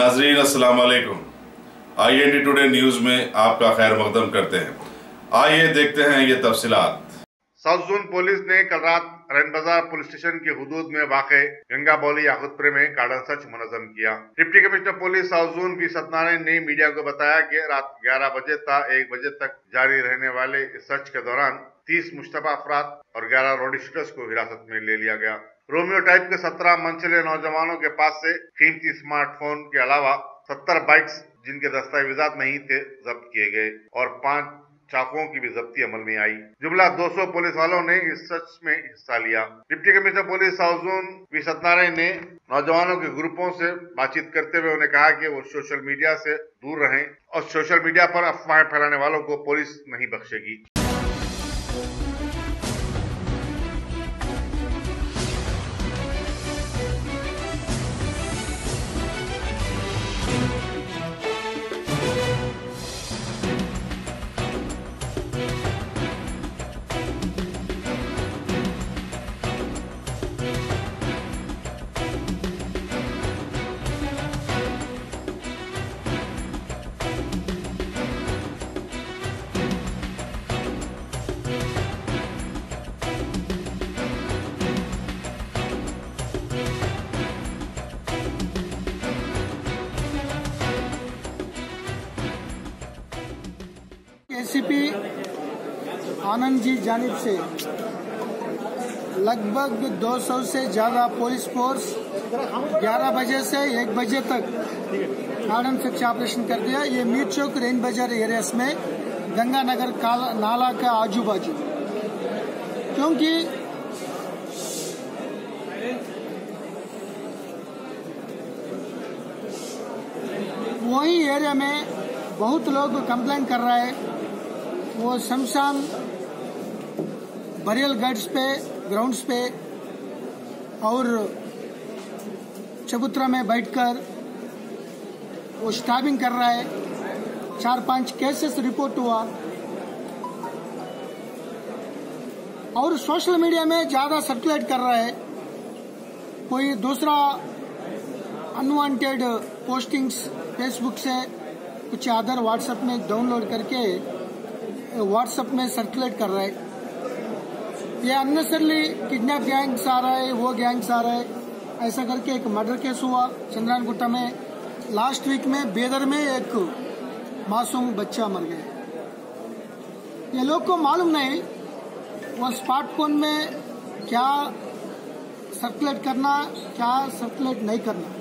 नाजरीन वालेकुम I today news में आपका खैर मकदम करते हैं। आइए देखते हैं ये तफसीलात। साउथ जोन पुलिस ने कल रात रैन बाज़ार पुलिस स्टेशन के हदूद में वाक़ गंगा बौली याकुतपुरे में कार्डन सर्च मुनजम किया। Deputy commissioner police south zone V Satyanarayana ने मीडिया को बताया कि रात 11 बजे तक एक बजे तक जारी रहने वाले इस सर्च के दौरान 30 मुश्तबा अफराद और 11 रोडी शूटर्स को हिरासत में ले लिया गया। रोमियो टाइप के 17 मंचले नौजवानों के पास से कीमती स्मार्टफ़ोन के अलावा 70 बाइक्स जिनके दस्तावेजात नहीं थे, जब्त किए गए और पाँच चाकुओं की भी जब्ती अमल में आई। जुमला 200 पुलिस वालों ने इस सर्च में हिस्सा लिया। Deputy commissioner police south zone V. Satyanarayana ने नौजवानों के ग्रुपों से बातचीत करते हुए उन्हें कहा कि वो सोशल मीडिया से दूर रहें और सोशल मीडिया पर अफवाहें फैलाने वालों को पुलिस नहीं बख्शेगी। एसीपी आनंद जी जानिब से। लगभग 200 से ज़्यादा पुलिस फोर्स 11 बजे से 1 बजे तक गार्डन सर्च ऑपरेशन कर दिया। ये मीर चौक, रेन बाज़ार एरियास में गंगानगर नाला का आजू बाजू क्योंकि वही एरिया में बहुत लोग कंप्लेन कर रहे है। वो शमशान बरियल गड्स पे ग्राउंड्स पे और चबूतरा में बैठकर वो स्टाबिंग कर रहा है। चार पाँच केसेस रिपोर्ट हुआ। और सोशल मीडिया में ज़्यादा सर्कुलेट कर रहा है। कोई दूसरा अनवांटेड पोस्टिंग्स फेसबुक से, कुछ अदर व्हाट्सएप में डाउनलोड करके व्हाट्सएप में सर्कुलेट कर रहा है। ये अननेसरली किडनैप गैंग्स आ रहा है, वो गैंग्स आ रहा है। ऐसा करके एक मर्डर केस हुआ चंद्रान गुट्टा में। लास्ट वीक में बेदर में एक मासूम बच्चा मर गया। ये लोग को मालूम नहीं, वो स्मार्टफ़ोन में क्या सर्कुलेट करना, क्या सर्कुलेट नहीं करना।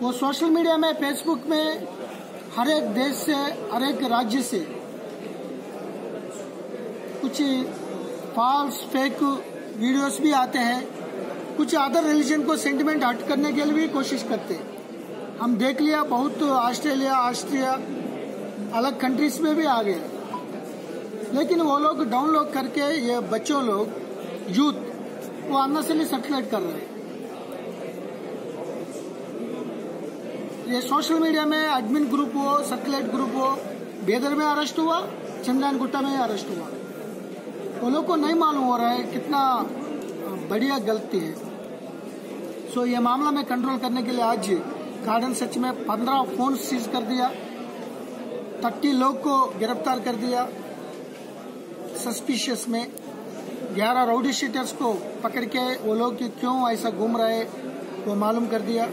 वो सोशल मीडिया में फेसबुक में हर एक देश से, हर एक राज्य से कुछ फॉल्स फेक वीडियोस भी आते हैं। कुछ अदर रिलीजन को सेंटिमेंट हट करने के लिए भी कोशिश करते हैं। हम देख लिया, बहुत ऑस्ट्रेलिया ऑस्ट्रिया अलग कंट्रीज़ में भी आ गए। लेकिन वो लोग डाउनलोड करके, ये बच्चों लोग यूथ वो अननेसरली सर्कुलेट कर रहे हैं। ये सोशल मीडिया में एडमिन ग्रुप हो सर्कुलेट ग्रुप हो, बेदर में अरेस्ट हुआ चंद्रान गुट्टा में अरेस्ट हुआ। वो लोग को नहीं मालूम हो रहा है कितना बढ़िया गलती है। सो ये मामला में कंट्रोल करने के लिए आज गार्डन सच में पंद्रह फ़ोन सीज कर दिया। थर्टी लोग को गिरफ़्तार कर दिया। सस्पिशियस में ग्यारह राउडी शीटर्स को पकड़ के वो लोग क्यों ऐसा घूम रहे वो मालूम कर दिया।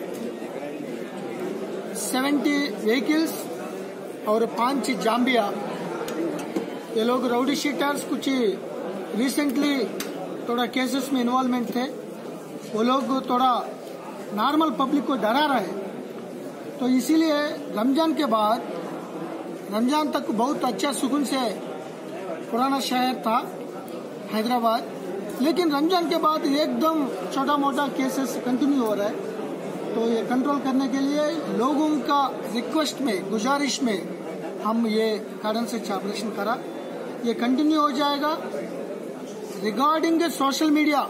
सेवेंटी व्हीकल्स और पाँच जाम्बिया ये लोग राउडी शीटर्स कुछ रिसेंटली थोड़ा केसेस में इन्वॉल्वमेंट थे। वो लोग थोड़ा नॉर्मल पब्लिक को डरा रहे तो इसीलिए रमज़ान के बाद, रमज़ान तक बहुत अच्छा सुकून से पुराना शहर था, हैदराबाद। लेकिन रमज़ान के बाद एकदम छोटा मोटा केसेस कंटिन्यू हो रहा है। तो ये कंट्रोल करने के लिए लोगों का रिक्वेस्ट में, गुजारिश में हम ये कारण से ऑपरेशन करा। ये कंटिन्यू हो जाएगा। रिगार्डिंग सोशल मीडिया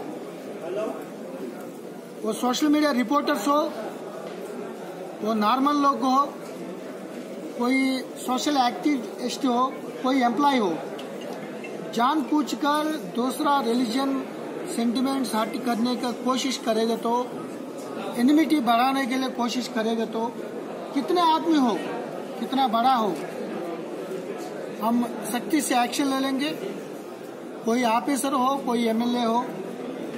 वो सोशल मीडिया रिपोर्टर्स हो, वो नॉर्मल लोग हो, कोई सोशल एक्टिविस्ट हो, कोई एम्प्लॉय हो जान पूछ कर दूसरा रिलीजन सेंटिमेंट्स हट करने का कोशिश करेगा तो एनिमिटी बढ़ाने के लिए कोशिश करेंगे तो कितने आदमी हो, कितना बड़ा हो, हम सख्ती से एक्शन ले लेंगे। कोई ऑफिसर हो, कोई एमएलए हो,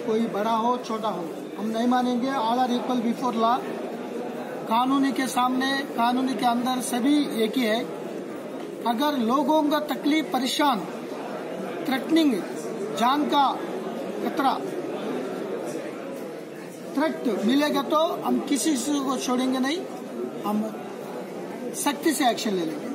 कोई बड़ा हो, छोटा हो, हम नहीं मानेंगे। All are equal before law कानूनी के सामने, कानूनी के अंदर सभी एक ही है। अगर लोगों का तकलीफ़, परेशान थ्रेटनिंग जान का खतरा थ्रेट मिलेगा तो हम किसी को छोड़ेंगे नहीं, हम सख्ती से एक्शन ले लेंगे।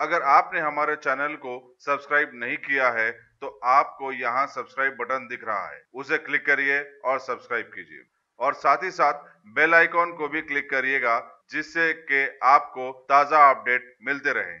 अगर आपने हमारे चैनल को सब्सक्राइब नहीं किया है तो आपको यहाँ सब्सक्राइब बटन दिख रहा है। उसे क्लिक करिए और सब्सक्राइब कीजिए। और साथ ही साथ बेल आइकॉन को भी क्लिक करिएगा, जिससे कि आपको ताज़ा अपडेट मिलते रहें।